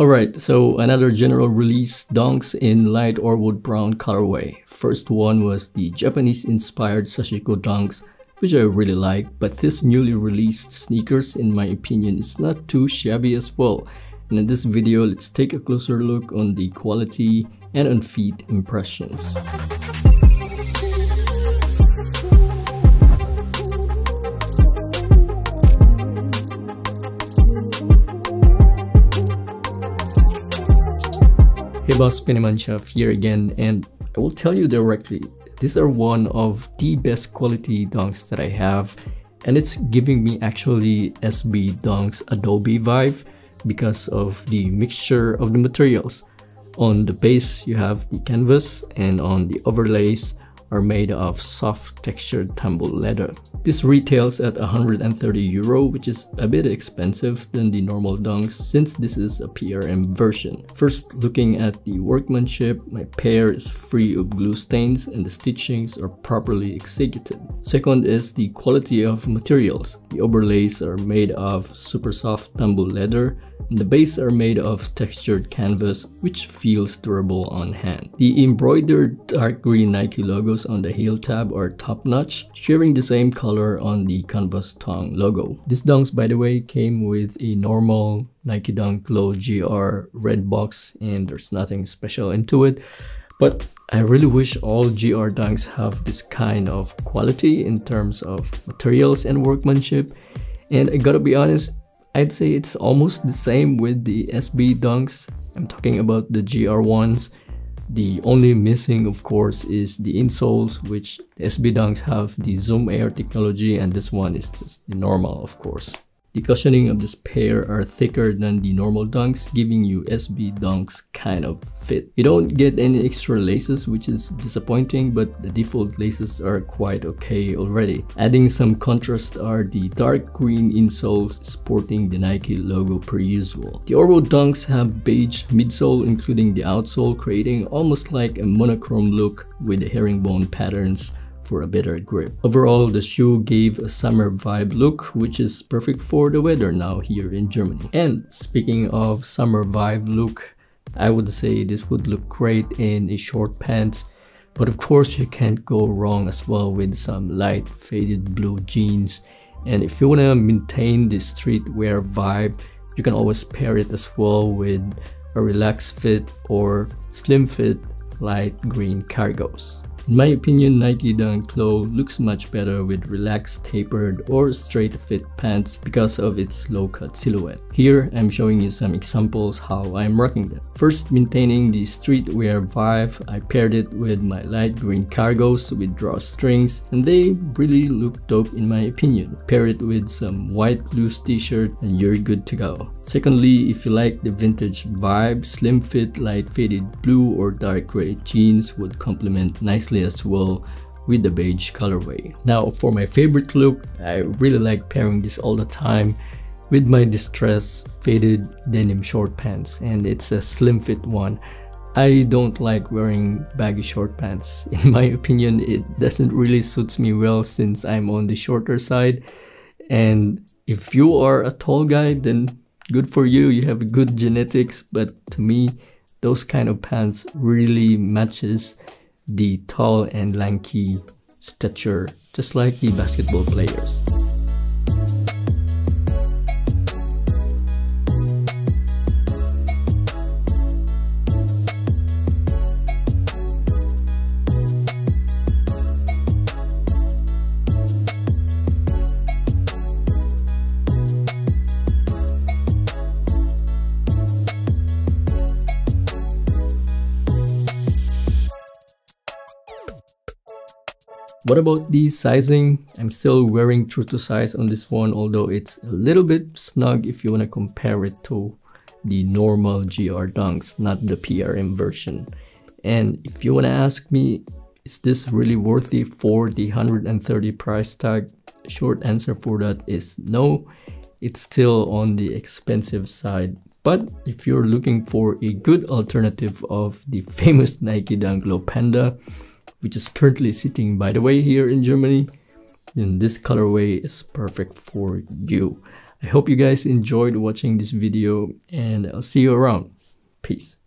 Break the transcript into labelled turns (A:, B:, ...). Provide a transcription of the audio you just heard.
A: Alright, so another general release dunks in light Orewood brown colorway. First one was the Japanese inspired Sashiko dunks which I really like, but this newly released sneakers in my opinion is not too shabby as well. And in this video, let's take a closer look on the quality and on feet impressions. Boss, Pinoy Mannschaft here again and I will tell you directly, these are one of the best quality dunks that I have and it's giving me actually SB Dunks Adobe vibe because of the mixture of the materials. On the base you have the canvas and on the overlays are made of soft textured tumble leather. This retails at 130 euro which is a bit expensive than the normal dunks since this is a PRM version. First looking at the workmanship, my pair is free of glue stains and the stitchings are properly executed. Second is the quality of materials. The overlays are made of super soft tumble leather and the base are made of textured canvas which feels durable on hand. The embroidered dark green Nike logos on the heel tab are top notch, sharing the same color on the canvas tongue logo. This dunks by the way came with a normal Nike Dunk Low GR red box and there's nothing special into it. But I really wish all GR dunks have this kind of quality in terms of materials and workmanship. And I gotta be honest, I'd say it's almost the same with the SB dunks. I'm talking about the GR ones. The only missing of course is the insoles which the SB dunks have the zoom air technology and this one is just normal of course. The cushioning of this pair are thicker than the normal dunks, giving you SB dunks kind of fit. You don't get any extra laces, which is disappointing, but the default laces are quite okay already. Adding some contrast are the dark green insoles sporting the Nike logo per usual. The Orbo dunks have beige midsole including the outsole, creating almost like a monochrome look with the herringbone patterns for a better grip. Overall, the shoe gave a summer vibe look, which is perfect for the weather now here in Germany. And speaking of summer vibe look, I would say this would look great in a short pants. But of course, you can't go wrong as well with some light faded blue jeans. And if you want to maintain the streetwear vibe, you can always pair it as well with a relaxed fit or slim fit light green cargos. In my opinion, Nike Dunk Low looks much better with relaxed tapered or straight fit pants because of its low cut silhouette. Here, I'm showing you some examples how I'm rocking them. First, maintaining the streetwear vibe, I paired it with my light green cargos with drawstrings and they really look dope in my opinion. Pair it with some white loose t-shirt and you're good to go. Secondly, if you like the vintage vibe, slim fit light faded blue or dark gray jeans would complement nicely as well with the beige colorway. Now for my favorite look, I really like pairing this all the time with my distress faded denim short pants and it's a slim fit one. I don't like wearing baggy short pants. In my opinion, it doesn't really suits me well since I'm on the shorter side. And if you are a tall guy, then good for you you have good genetics but to me those kind of pants really matches the tall and lanky stature just like the basketball players What about the sizing? I'm still wearing true to size on this one, although it's a little bit snug if you want to compare it to the normal GR Dunks, not the PRM version. And if you want to ask me, is this really worthy for the 130 price tag? Short answer for that is no. It's still on the expensive side. But if you're looking for a good alternative of the famous Nike Dunk Low Panda, which is currently sitting by the way here in Germany then this colorway is perfect for you I hope you guys enjoyed watching this video and I'll see you around. Peace.